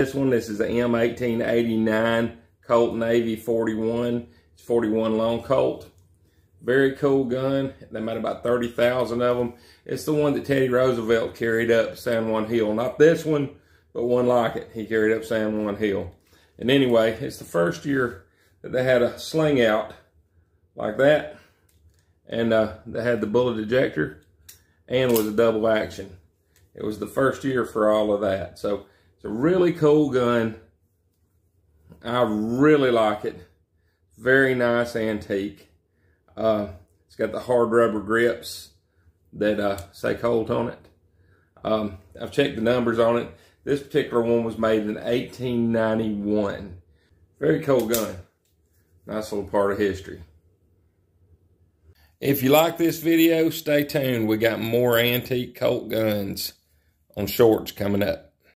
This one, this is a M1889 Colt Navy 41. It's 41 long Colt. Very cool gun. They made about 30,000 of them. It's the one that Teddy Roosevelt carried up San Juan Hill. Not this one, but one like it. He carried up San Juan Hill. And anyway, it's the first year that they had a sling out like that. And uh, they had the bullet ejector and was a double action. It was the first year for all of that. So it's a really cool gun. I really like it. Very nice antique. Uh, it's got the hard rubber grips that uh, say Colt on it. Um, I've checked the numbers on it. This particular one was made in 1891. Very cool gun. Nice little part of history. If you like this video, stay tuned. We got more antique Colt guns on shorts coming up.